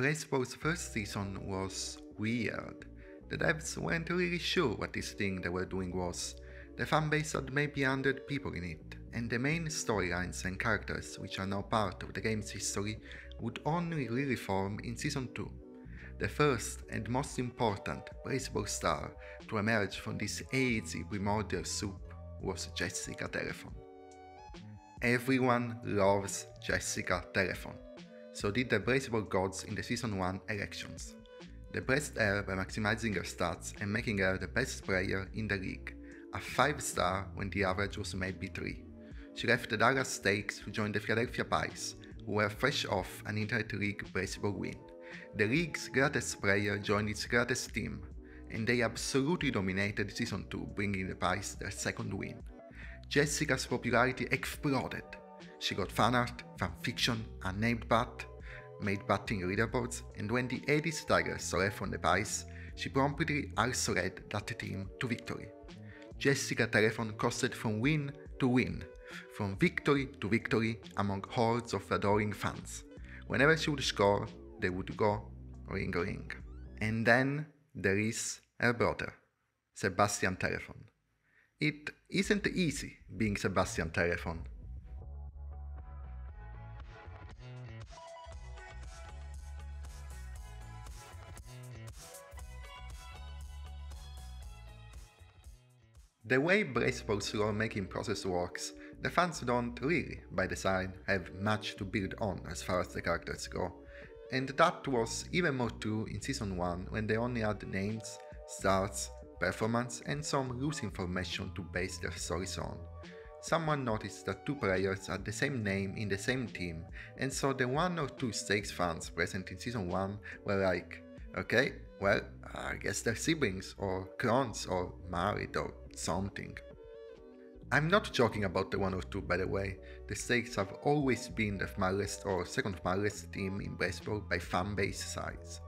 Blaseball's first season was weird. The devs weren't really sure what this thing they were doing was. The fanbase had maybe 100 people in it, and the main storylines and characters, which are now part of the game's history, would only really form in Season 2. The first and most important Blaseball star to emerge from this hazy primordial soup was Jessica Telephone. Everyone loves Jessica Telephone. So did the Blaseball gods in the Season 1 elections. They blessed her by maximizing her stats and making her the best player in the league, a 5 star when the average was maybe 3. She left the Dallas Steaks to join the Philadelphia Pies, who were fresh off an Inter-League Blaseball win. The league's greatest player joined its greatest team, and they absolutely dominated Season 2, bringing the Pies their second win. Jessica's popularity exploded. She got fan art, fan fiction, unnamed bat, made batting leaderboards, and when the Hades Tigers saw her from the Pies, she promptly also led that team to victory. Jessica Telephone coasted from win to win, from victory to victory among hordes of adoring fans. Whenever she would score, they would go ring ring. And then there is her brother, Sebastian Telephone. It isn't easy being Sebastian Telephone. The way Blaseball's lore-making process works, the fans don't really, by design, have much to build on as far as the characters go, and that was even more true in Season 1 when they only had names, stats, performance and some loose information to base their stories on. Someone noticed that two players had the same name in the same team, and so the one or two Steaks fans present in Season 1 were like, okay, well, I guess they're siblings, or clones, or married, or something. I'm not joking about the one or two by the way, the Steaks have always been the smallest or second smallest team in Blaseball by fanbase size.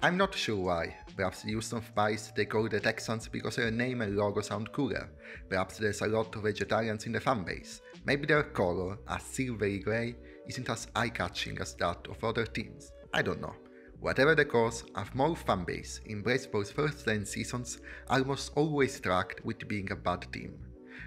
I'm not sure why, perhaps Houston Spies they call the Texans because their name and logo sound cooler, perhaps there's a lot of vegetarians in the fanbase, maybe their color, a silvery grey, isn't as eye-catching as that of other teams, I don't know. Whatever the cause, a small fanbase in Blaseball's first 10 seasons almost always tracked with being a bad team.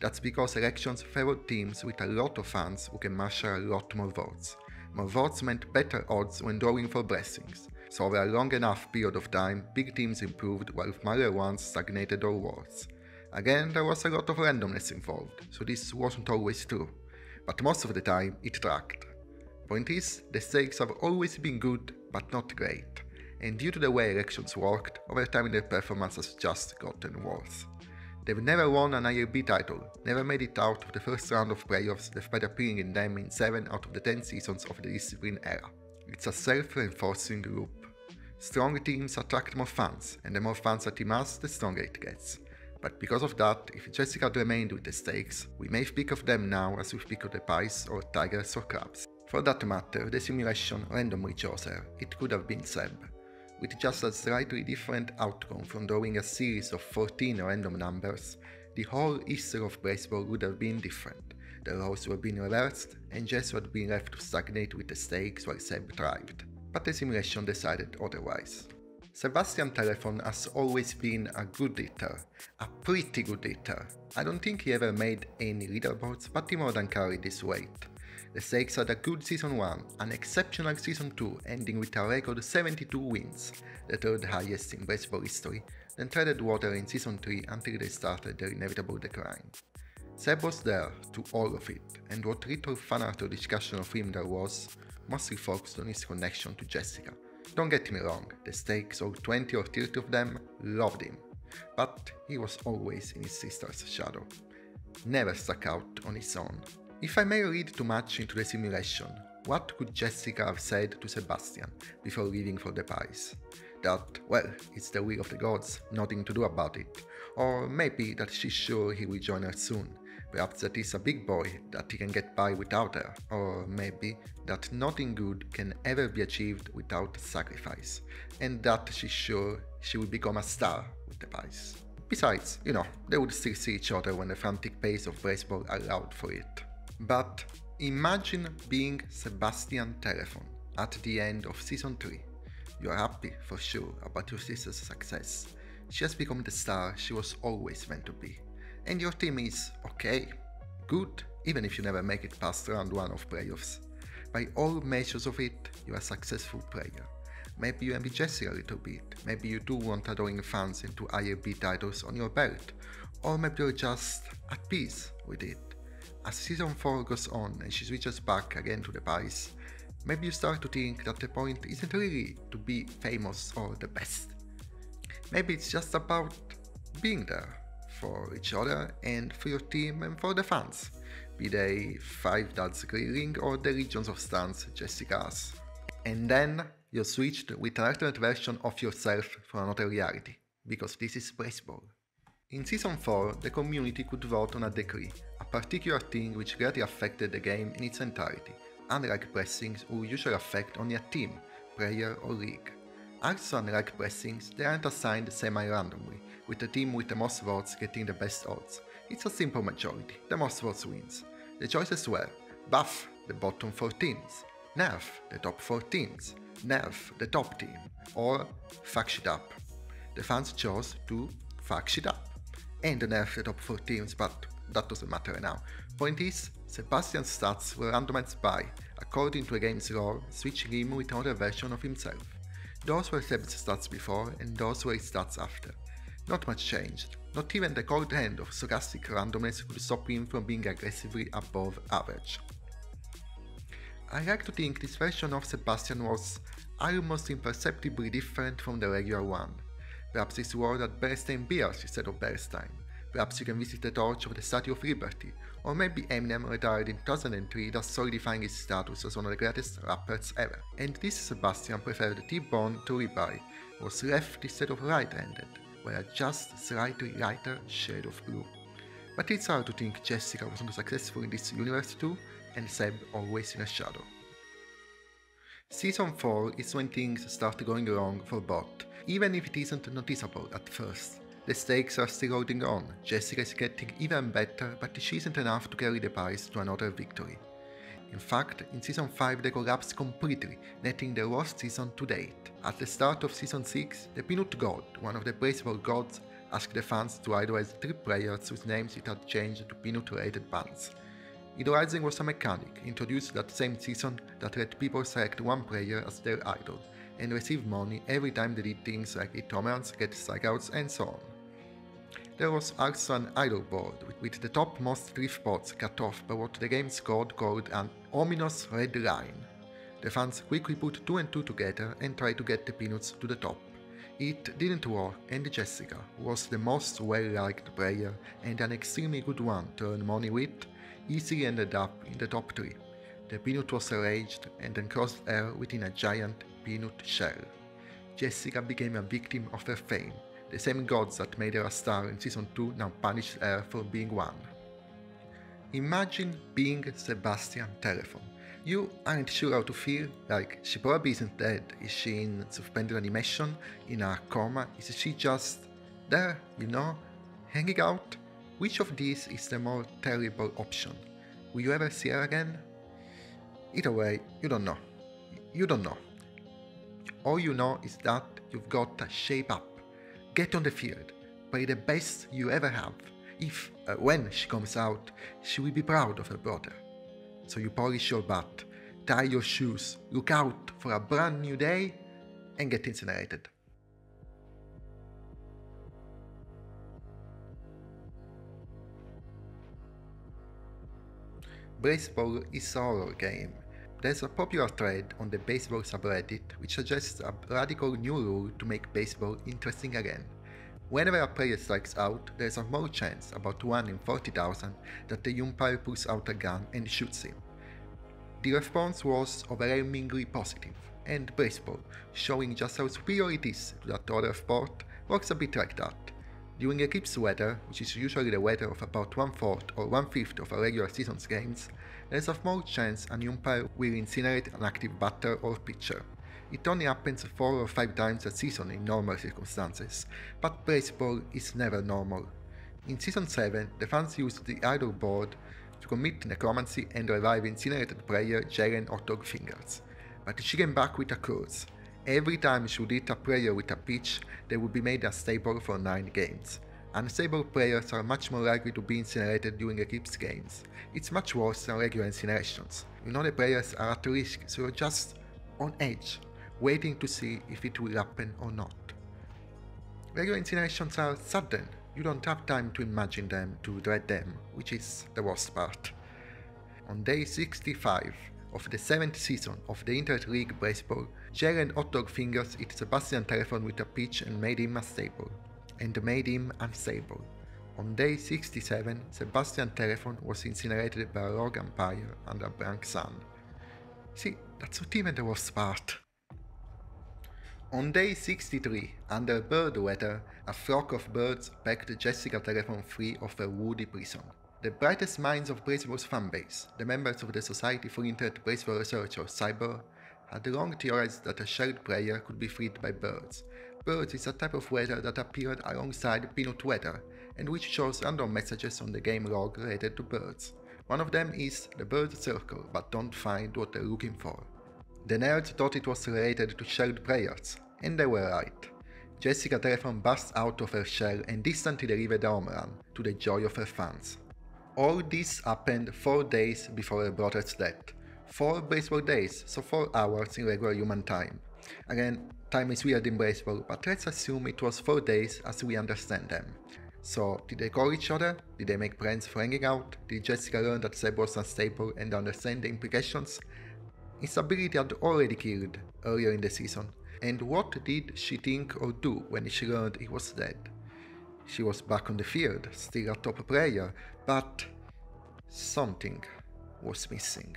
That's because elections favored teams with a lot of fans who can marshal a lot more votes. More votes meant better odds when drawing for blessings, so over a long enough period of time, big teams improved while smaller ones stagnated or worse. Again, there was a lot of randomness involved, so this wasn't always true, but most of the time it tracked. Point is, the Steaks have always been good, but not great, and due to the way elections worked, over time their performance has just gotten worse. They've never won an ILB title, never made it out of the first round of playoffs despite appearing in them in 7 out of the 10 seasons of the discipline era. It's a self-reinforcing loop. Strong teams attract more fans, and the more fans a team has, the stronger it gets. But because of that, if Jessica had remained with the Steaks, we may speak of them now as we speak of the Pies or Tigers or Crabs. For that matter, the simulation randomly chose her, it could have been Seb, with just a slightly different outcome from drawing a series of 14 random numbers, the whole history of Blaseball would have been different. The roles would have been reversed, and Jess would have been left to stagnate with the Steaks while Seb thrived. But the simulation decided otherwise. Sebastian Telephone has always been a good hitter, a pretty good hitter. I don't think he ever made any leaderboards, but he more than carried his weight. The Steaks had a good season 1, an exceptional season 2 ending with a record 72 wins, the third highest in Blaseball history, then treaded water in season 3 until they started their inevitable decline. Seb was there to all of it, and what little fan art or discussion of him there was, mostly focused on his connection to Jessica. Don't get me wrong, the Steaks, all 20 or 30 of them, loved him, but he was always in his sister's shadow. Never stuck out on his own. If I may read too much into the simulation, what could Jessica have said to Sebastian before leaving for the Pies? That, well, it's the will of the gods, nothing to do about it. Or maybe that she's sure he will join her soon. Perhaps that he's a big boy, that he can get by without her. Or maybe that nothing good can ever be achieved without sacrifice. And that she's sure she will become a star with the Pies. Besides, you know, they would still see each other when the frantic pace of Blaseball allowed for it. But imagine being Sebastian Telephone at the end of season 3. You are happy, for sure, about your sister's success. She has become the star she was always meant to be. And your team is okay, good, even if you never make it past round 1 of playoffs. By all measures of it, you are a successful player. Maybe you envy Jessica a little bit, maybe you do want adoring fans into ILB titles on your belt, or maybe you're just at peace with it. As season 4 goes on and she switches back again to the Pies, maybe you start to think that the point isn't really to be famous or the best. Maybe it's just about being there for each other and for your team and for the fans, be they five dads grilling or the legions of stans Jessica's. And then you're switched with an alternate version of yourself for another reality, because this is Blaseball. In Season 4, the community could vote on a decree, a particular thing which greatly affected the game in its entirety, unlike blessings who usually affect only a team, player or league. Also unlike blessings, they aren't assigned semi-randomly, with the team with the most votes getting the best odds. It's a simple majority, the most votes wins. The choices were Buff, the bottom 4 teams, Nerf, the top 4 teams, Nerf, the top team, or Fuck Shit Up. The fans chose to fuck shit up and nerf the top 4 teams, but that doesn't matter now. Point is, Sebastian's stats were randomized by, according to a game's lore, switching him with another version of himself. Those were Seb's stats before, and those were his stats after. Not much changed. Not even the cold hand of stochastic randomness could stop him from being aggressively above average. I like to think this version of Sebastian was almost imperceptibly different from the regular one. Perhaps he swore that Bernstein beers instead of Bernstein. Perhaps you can visit the torch of the Statue of Liberty, or maybe Eminem retired in 2003 thus solidifying his status as one of the greatest rappers ever. And this Sebastian preferred T-bone to ribeye, was left instead of right-handed, where just slightly lighter shade of blue. But it's hard to think Jessica was not successful in this universe too, and Seb always in a shadow. Season 4 is when things start going wrong for Bot, even if it isn't noticeable at first. The Steaks are still holding on, Jessica is getting even better, but she isn't enough to carry the Pies to another victory. In fact, in Season 5 they collapse completely, netting the worst season to date. At the start of Season 6, the Peanut God, one of the Blaseball gods, asked the fans to idolize three players whose names it had changed to peanut-related bands. Idolizing was a mechanic introduced that same season that let people select one player as their idol and receive money every time they did things like hit home get strikeouts, and so on. There was also an idol board with the topmost three spots cut off by what the game's code called an ominous red line. The fans quickly put two and two together and tried to get the Peanuts to the top. It didn't work and Jessica, was the most well-liked player and an extremely good one to earn money with, easily ended up in the top 3. The peanut was enraged and enclosed her within a giant peanut shell. Jessica became a victim of her fame. The same gods that made her a star in season 2 now punished her for being one. Imagine being Sebastian Telephone. You aren't sure how to feel, like she probably isn't dead. Is she in suspended animation, in a coma? Is she just there, you know, hanging out? Which of these is the more terrible option? Will you ever see her again? Either way, you don't know. You don't know. All you know is that you've got to shape up. Get on the field. Play the best you ever have. If, uh, when she comes out, she will be proud of her brother. So you polish your butt, tie your shoes, look out for a brand new day, and get incinerated. Blaseball is a horror game. There's a popular thread on the baseball subreddit which suggests a radical new rule to make baseball interesting again. Whenever a player strikes out, there's a more chance, about 1 in 40,000, that the umpire pulls out a gun and shoots him. The response was overwhelmingly positive, and Blaseball, showing just how superior it is to that other sport, works a bit like that. During eclipse weather, which is usually the weather of about one-fourth or one-fifth of a regular season's games, there is a small chance an umpire will incinerate an active batter or pitcher. It only happens 4 or 5 times a season in normal circumstances, but Blaseball is never normal. In Season 7, the fans used the idol board to commit necromancy and revive incinerated player Jaylen Hotdogfingers, but she came back with a curse. Every time she would hit a player with a pitch, they would be made unstable for 9 games. Unstable players are much more likely to be incinerated during Eclipse games. It's much worse than regular incinerations. You know the players are at risk, so you're just on edge, waiting to see if it will happen or not. Regular incinerations are sudden, you don't have time to imagine them, to dread them, which is the worst part. On day 65 of the 7th season of the Internet Jaylen Hotdogfingers hit Sebastian Telephone with a pitch and made him unstable. And made him unstable. On day 67, Sebastian Telephone was incinerated by a rogue umpire and a blank sun. See, that's not even the worst part. On day 63, under bird weather, a flock of birds pecked Jessica Telephone free of her woody prison. The brightest minds of Blaseball's fanbase, the members of the Society for Internet Blaseball Research or SIBR, had long theorized that a shelled player could be freed by birds. Birds is a type of weather that appeared alongside peanut weather, and which shows random messages on the game log related to birds. One of them is the bird circle, but don't find what they're looking for. The nerds thought it was related to shelled players, and they were right. Jessica Telephone burst out of her shell and instantly delivered a home run, to the joy of her fans. All this happened 4 days before her brother's death. 4 Blaseball days, so 4 hours in regular human time. Again, time is weird in Blaseball, but let's assume it was 4 days as we understand them. So, did they call each other? Did they make plans for hanging out? Did Jessica learn that Seb was unstable and understand the implications? Instability had already killed earlier in the season. And what did she think or do when she learned he was dead? She was back on the field, still a top player, but something was missing.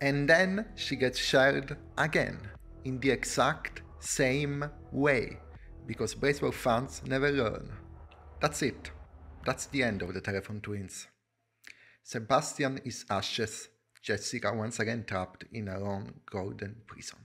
And then she gets shelled again, in the exact same way, because baseball fans never learn. That's it. That's the end of the Telephone twins. Sebastian is ashes Jessica once again trapped in her own golden prison.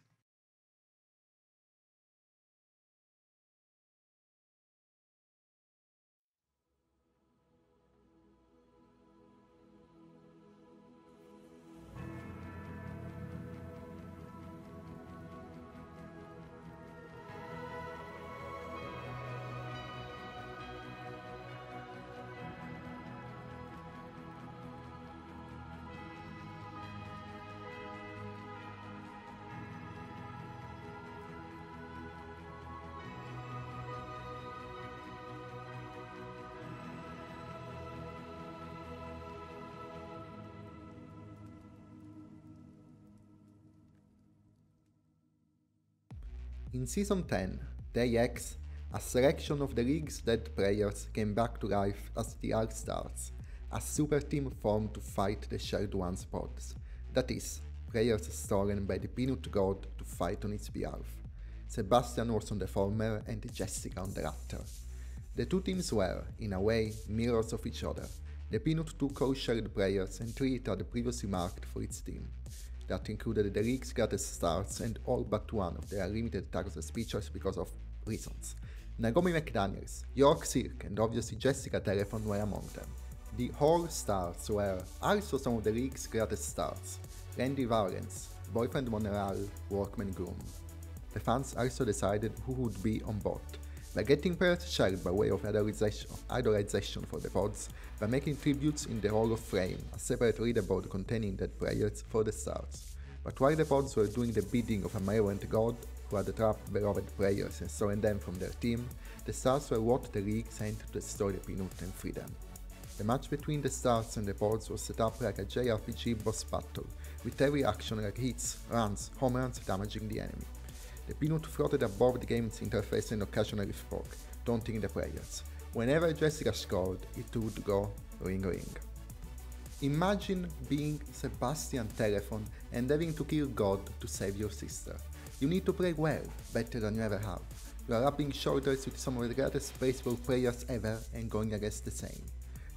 In Season 10, Day X, a selection of the league's dead players came back to life as the All-Stars, a super team formed to fight the Shelled One's Pods, that is, players stolen by the Peanut God to fight on its behalf. Sebastian was on the former and Jessica on the latter. The two teams were, in a way, mirrors of each other. The Peanut took all shelled players and it had previously marked for its team that included the league's greatest stars and all but one of their limited target speeches because of reasons. Nagomi McDaniels, York Silk, and obviously Jessica Telephone were among them. The All Stars were also some of the league's greatest stars Randy Valens, Boyfriend Monreal, Workman Groom. The fans also decided who would be on board by getting players shelled by way of idolization, idolization for the pods, by making tributes in the Hall of Fame, a separate leaderboard containing dead players for the stars. But while the pods were doing the bidding of a malevolent god who had trapped beloved players and stolen them from their team, the stars were what the league sent to destroy the Peanut and free them. The match between the stars and the pods was set up like a JRPG boss battle, with every action like hits, runs, home runs damaging the enemy. The peanut floated above the game's interface and occasionally spoke, taunting the players. Whenever Jessica scored, it would go ring ring. Imagine being Sebastian Telephone and having to kill God to save your sister. You need to play well, better than you ever have. You are rubbing shoulders with some of the greatest Blaseball players ever and going against the same.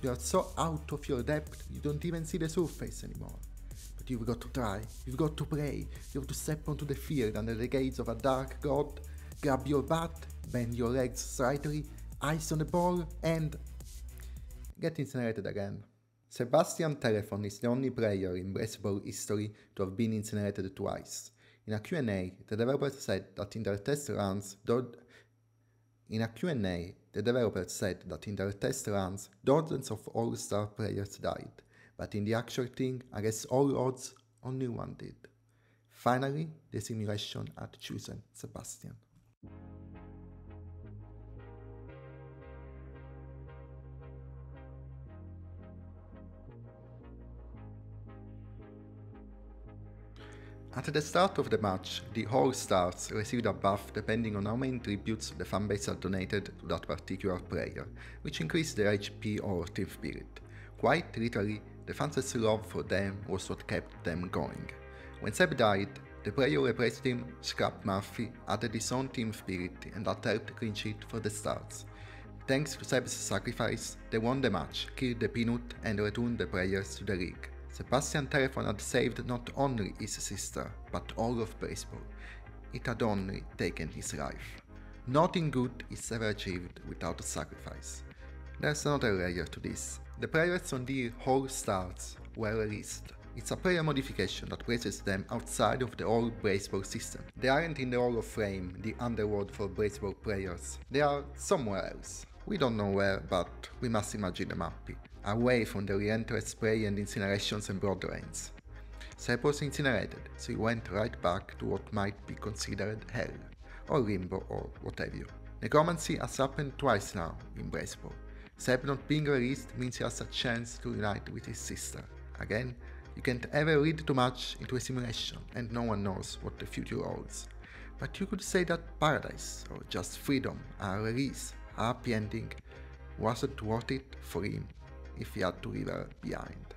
You are so out of your depth you don't even see the surface anymore. But you've got to try, you've got to play, you have to step onto the field under the gaze of a dark god, grab your bat, bend your legs slightly, eyes on the ball, and get incinerated again. Sebastian Telephone is the only player in Blaseball history to have been incinerated twice. In a Q&A, the developers said that in their test runs, in a Q&A, the developers said that in their test runs, dozens of All-Star players died, but in the actual thing, against all odds, only one did. Finally, the simulation had chosen Sebastian. At the start of the match, the All Stars received a buff depending on how many tributes the fanbase had donated to that particular player, which increased their HP or team spirit. Quite literally, the fans' love for them was what kept them going. When Seb died, the player replaced him, Scrap Murphy, added his own team spirit and that helped clean sheet for the Stars. Thanks to Seb's sacrifice, they won the match, killed the Peanut and returned the players to the league. Sebastian Telephone had saved not only his sister, but all of Blaseball. It had only taken his life. Nothing good is ever achieved without a sacrifice. There's another layer to this. The players on the All Stars were released. It's a player modification that places them outside of the old Baseball system. They aren't in the Hall of Fame, the underworld for Blaseball players. They are somewhere else. We don't know where, but we must imagine them happy away from the relentless spray and incinerations and blood rains. Seb was incinerated, so he went right back to what might be considered hell, or limbo, or whatever. Necromancy has happened twice now in Blaseball. Not being released means he has a chance to unite with his sister. Again, you can't ever read too much into a simulation, and no one knows what the future holds. But you could say that paradise, or just freedom, a release, a happy ending, wasn't worth it for him if he had to leave her behind.